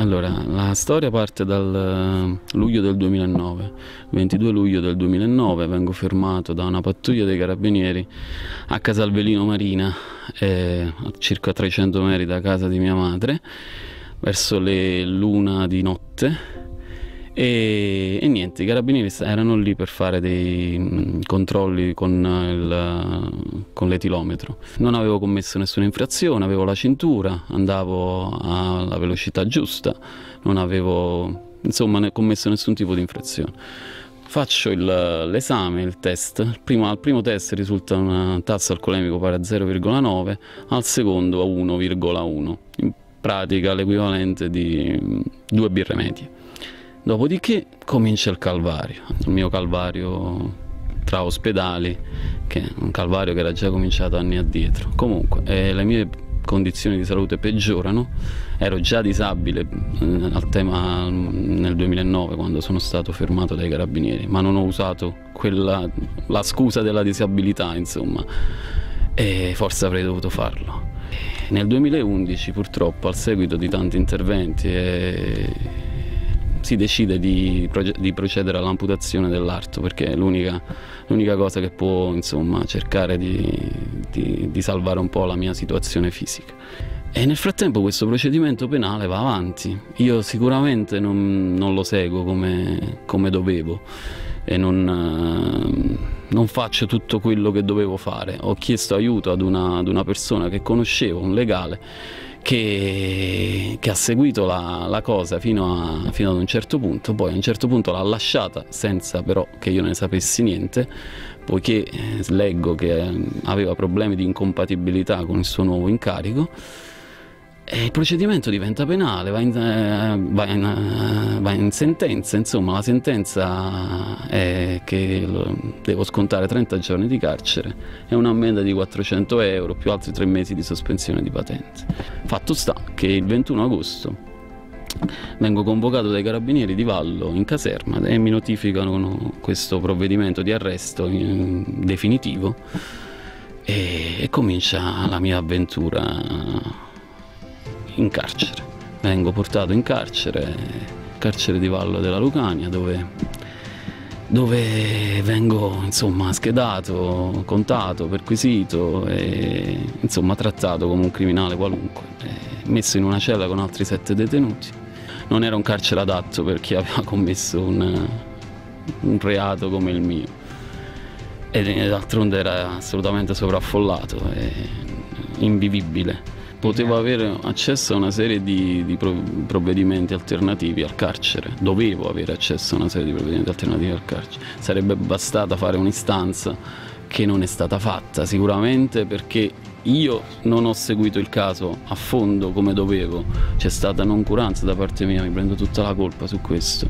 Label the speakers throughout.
Speaker 1: Allora, la storia parte dal eh, luglio del 2009. 22 luglio del 2009 vengo fermato da una pattuglia dei carabinieri a Casalvelino Marina, eh, a circa 300 metri da casa di mia madre, verso le luna di notte e, e, niente, i carabinieri erano lì per fare dei mm, controlli con, il, con l'etilometro. Non avevo commesso nessuna infrazione, avevo la cintura, andavo alla velocità giusta, non avevo insomma commesso nessun tipo di infrazione. Faccio il, l'esame, il test. Il primo, al primo test risulta un tasso alcolemico pari a 0,9, al secondo a 1,1. In pratica l'equivalente di mm, due birre medie. Dopodiché comincia il calvario, il mio calvario tra ospedali, che è un calvario che era già cominciato anni addietro. Comunque, eh, le mie condizioni di salute peggiorano, ero già disabile eh, al tema nel 2009 quando sono stato fermato dai carabinieri, ma non ho usato quella, la scusa della disabilità, insomma, e forse avrei dovuto farlo. Nel 2011 purtroppo al seguito di tanti interventi e si decide di, di procedere all'amputazione dell'arto perché è l'unica, cosa che può insomma, cercare di, di, di salvare un po' la mia situazione fisica. E nel frattempo questo procedimento penale va avanti. Io sicuramente non, non lo seguo come, come dovevo e non, non, faccio tutto quello che dovevo fare. Ho chiesto aiuto ad una, ad una persona che conoscevo, un legale, che, che ha seguito la, la cosa fino, a, fino ad un certo punto, poi a un certo punto l'ha lasciata senza però che io ne sapessi niente, poiché eh, leggo che eh, aveva problemi di incompatibilità con il suo nuovo incarico e il procedimento diventa penale, va in, eh, va, in, eh, va in, sentenza, insomma la sentenza è che devo scontare 30 giorni di carcere e un'ammenda di 400 euro più altri tre mesi di sospensione di patente. Fatto sta che il 21 agosto vengo convocato dai carabinieri di Vallo in caserma e mi notificano questo provvedimento di arresto definitivo e, e comincia la mia avventura in carcere. Vengo portato in carcere, carcere di Vallo della Lucania, dove, dove vengo insomma schedato, contato, perquisito e insomma trattato come un criminale qualunque, messo in una cella con altri sette detenuti. Non era un carcere adatto per chi aveva commesso un, un reato come il mio e d'altronde era assolutamente sovraffollato e invivibile potevo avere accesso a una serie di, di, provvedimenti alternativi al carcere, dovevo avere accesso a una serie di provvedimenti alternativi al carcere, sarebbe bastata fare un'istanza che non è stata fatta sicuramente perché io non ho seguito il caso a fondo come dovevo, c'è stata noncuranza da parte mia, mi prendo tutta la colpa su questo,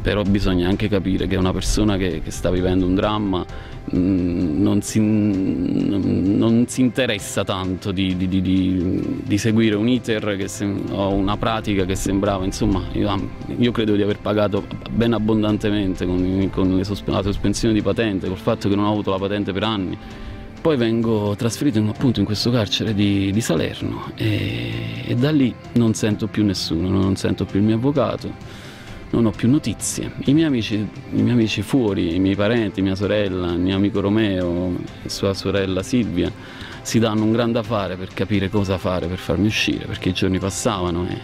Speaker 1: però bisogna anche capire che una persona che, che sta vivendo un dramma Mm, non si, non si, interessa tanto di, di, di, di seguire un iter o una pratica che sembrava, insomma, io, io, credo di aver pagato ben abbondantemente con, con sosp la sospensione di patente, col fatto che non ho avuto la patente per anni. Poi vengo trasferito in, appunto in questo carcere di, di Salerno e, e da lì non sento più nessuno, non sento più il mio avvocato non ho più notizie. I miei amici, i miei amici fuori, i miei parenti, mia sorella, il mio amico Romeo e sua sorella Silvia si danno un grande affare per capire cosa fare per farmi uscire, perché i giorni passavano e,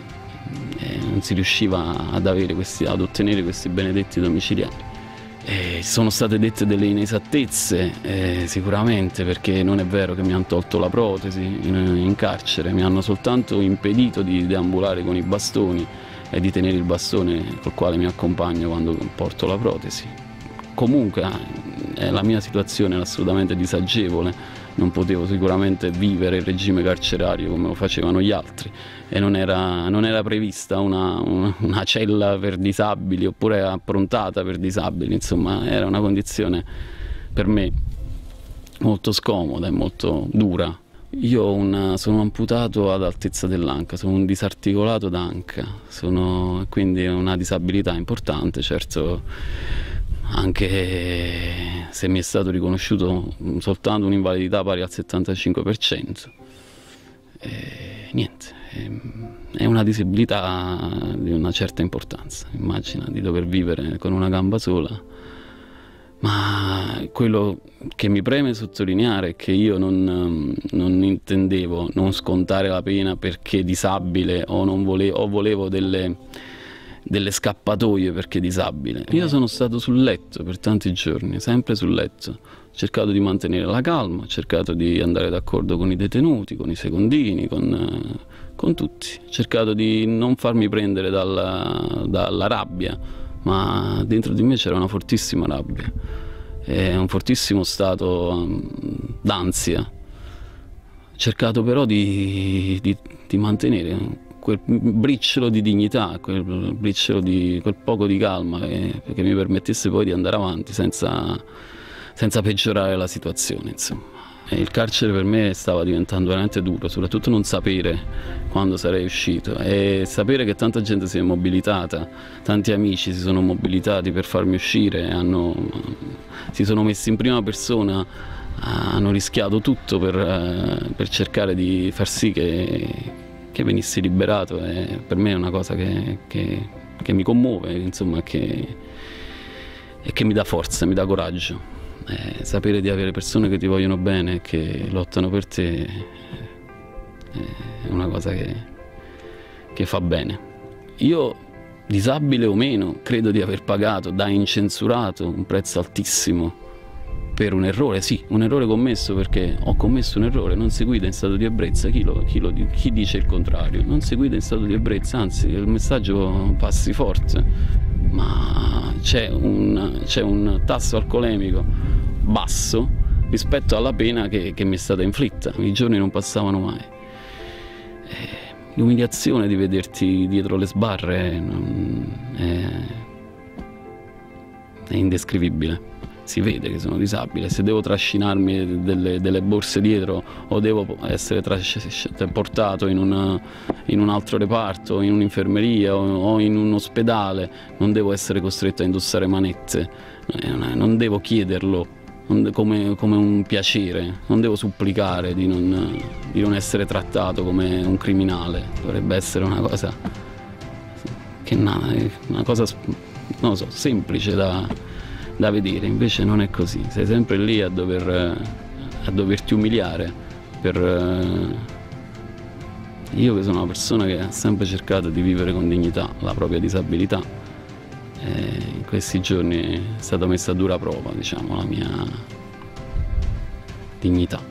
Speaker 1: e non si riusciva ad, questi, ad, ottenere questi benedetti domiciliari. E sono state dette delle inesattezze eh, sicuramente perché non è vero che mi hanno tolto la protesi in, in carcere, mi hanno soltanto impedito di deambulare con i bastoni e di tenere il bastone col quale mi accompagno quando porto la protesi. Comunque eh, la mia situazione era assolutamente disagevole, non potevo sicuramente vivere il regime carcerario come lo facevano gli altri. E non era, non era prevista una, una, una cella per disabili oppure approntata per disabili, insomma era una condizione per me molto scomoda e molto dura io una, sono amputato ad altezza dell'anca, sono un disarticolato d'anca, sono, quindi una disabilità importante, certo anche se mi è stato riconosciuto soltanto un'invalidità pari al 75%. E, niente, è una disabilità di una certa importanza. Immagina di dover vivere con una gamba sola. Ma quello che mi preme sottolineare è che io non, non intendevo non scontare la pena perché disabile o, volevo, o volevo delle, delle scappatoie perché disabile. Io sono stato sul letto per tanti giorni, sempre sul letto. Ho cercato di mantenere la calma, ho cercato di andare d'accordo con i detenuti, con i secondini, con con tutti. Ho cercato di non farmi prendere dalla, dalla rabbia, ma dentro di me c'era una fortissima rabbia e un fortissimo stato um, d'ansia. Ho cercato però di, di, di, mantenere quel briciolo di dignità, quel briciolo di quel poco di calma che, che mi permettesse poi di andare avanti senza, senza peggiorare la situazione. Insomma. E il carcere per me stava diventando veramente duro, soprattutto non sapere quando sarei uscito e sapere che tanta gente si è mobilitata, tanti amici si sono mobilitati per farmi uscire, hanno, si sono messi in prima persona, hanno rischiato tutto per, eh, per cercare di far sì che, che venissi liberato e per me è una cosa che, che, che mi commuove insomma, e che mi dà forza, mi dà coraggio eh, sapere di avere persone che ti vogliono bene, che lottano per te, eh, è una cosa che, che fa bene. Io, disabile o meno, credo di aver pagato da incensurato un prezzo altissimo per un errore, sì, un errore commesso perché ho commesso un errore, non si guida in stato di ebbrezza, chi, lo, chi, lo, chi dice il contrario? Non si guida in stato di ebbrezza, anzi il messaggio passi forte, ma c'è un, un tasso alcolemico basso rispetto alla pena che, che, mi è stata inflitta. I giorni non passavano mai. Eh, l'umiliazione di vederti dietro le sbarre è, è indescrivibile si vede che sono disabile, se devo trascinarmi delle, delle borse dietro o devo essere portato in, una, in, un altro reparto, in un'infermeria o, o, in un ospedale, non devo essere costretto a indossare manette, eh, non devo chiederlo come, come, un piacere, non devo supplicare di non, di non, essere trattato come un criminale, dovrebbe essere una cosa, che, una cosa so, semplice da, da, vedere, invece non è così, sei sempre lì a, dover, a doverti umiliare per... Io che sono una persona che ha sempre cercato di vivere con dignità la propria disabilità, in questi giorni è stata messa a dura prova diciamo, la mia dignità.